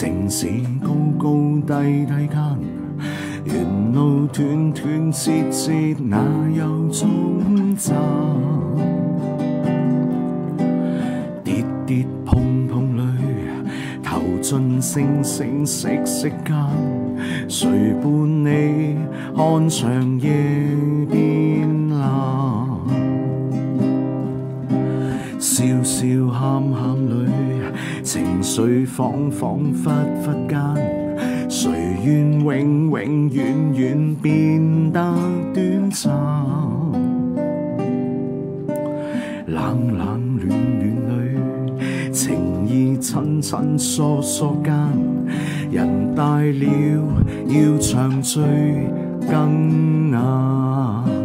城市高高低低間，沿路斷斷節節，哪有終站？跌跌碰碰裏，頭盡星星息息間，誰伴你看長夜變藍？笑笑喊喊，情緒恍恍惚惚間，誰願永永遠遠變得短暫？冷冷暖暖里，情意親親疏疏間，人大了要長聚更难。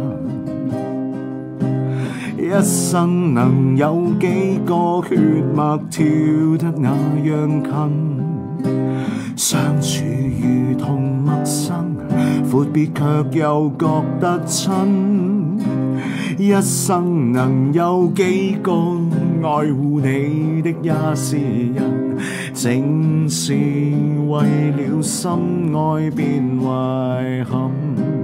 一生能有幾個血脈跳得那樣近？相處如同陌生，闊別卻又覺得親。一生能有幾個愛護你的也是人，正是为了心愛變遺憾。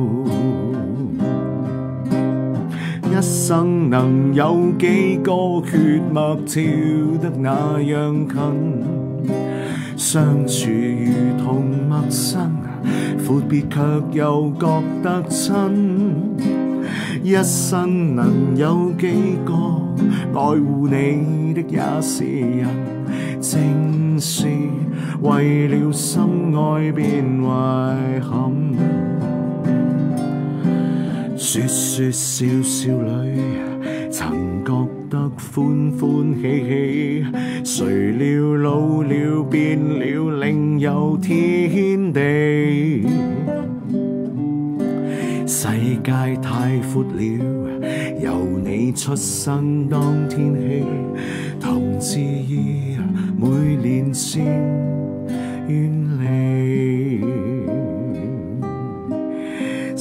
一生能有幾個血脈跳得那樣近？相處如同陌生，闊別卻又覺得親。一生能有幾個愛護你的也是人，正是為了心愛變遺憾。说说笑笑里，曾觉得欢欢喜喜，谁料老了变了另有天地。世界太阔了，由你出生当天起，同志意每年先愿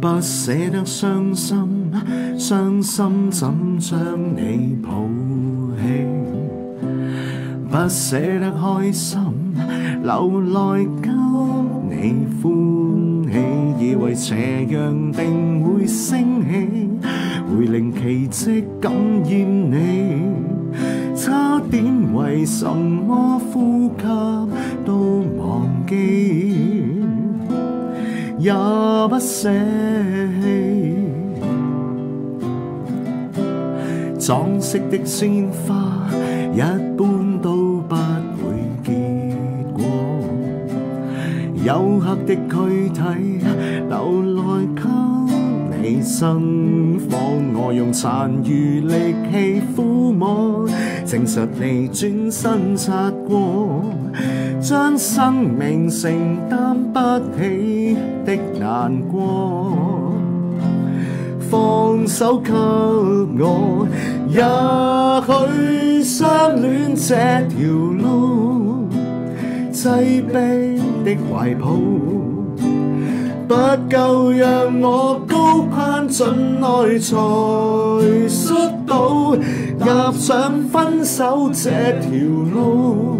不捨得傷心，傷心怎將你抱起？不捨得開心，流來給你歡喜，以為斜阳定會升起，會令奇蹟感染你。差點為什麼呼吸都忘記。也不捨棄。裝飾的鮮花一般都不會結果，黝黑的軀體留來給你生火，我用殘餘力氣撫摸，證實你轉身擦過。將生命承擔不起的難過，放手給我，也許相戀這條路，挤逼的懷抱。不夠讓我高攀進來才摔倒，踏上分手這條路，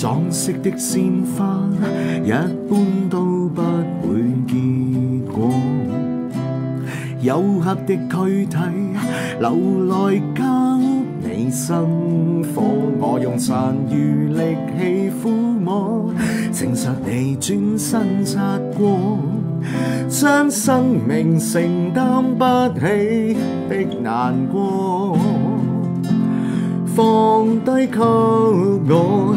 裝飾的鮮花一般都不會結果，黝黑的躯體留來給你生火，我用殘餘力氣撫摸，證實你轉身擦過，將生命承擔不起的難過。放低給我，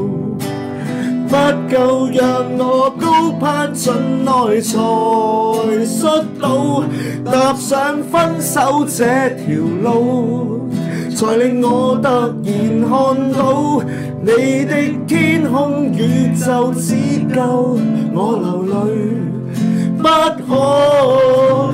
不夠讓我高攀進來才摔倒，踏上分手這條路，才令我突然看到你的天空宇宙只夠我流淚，不可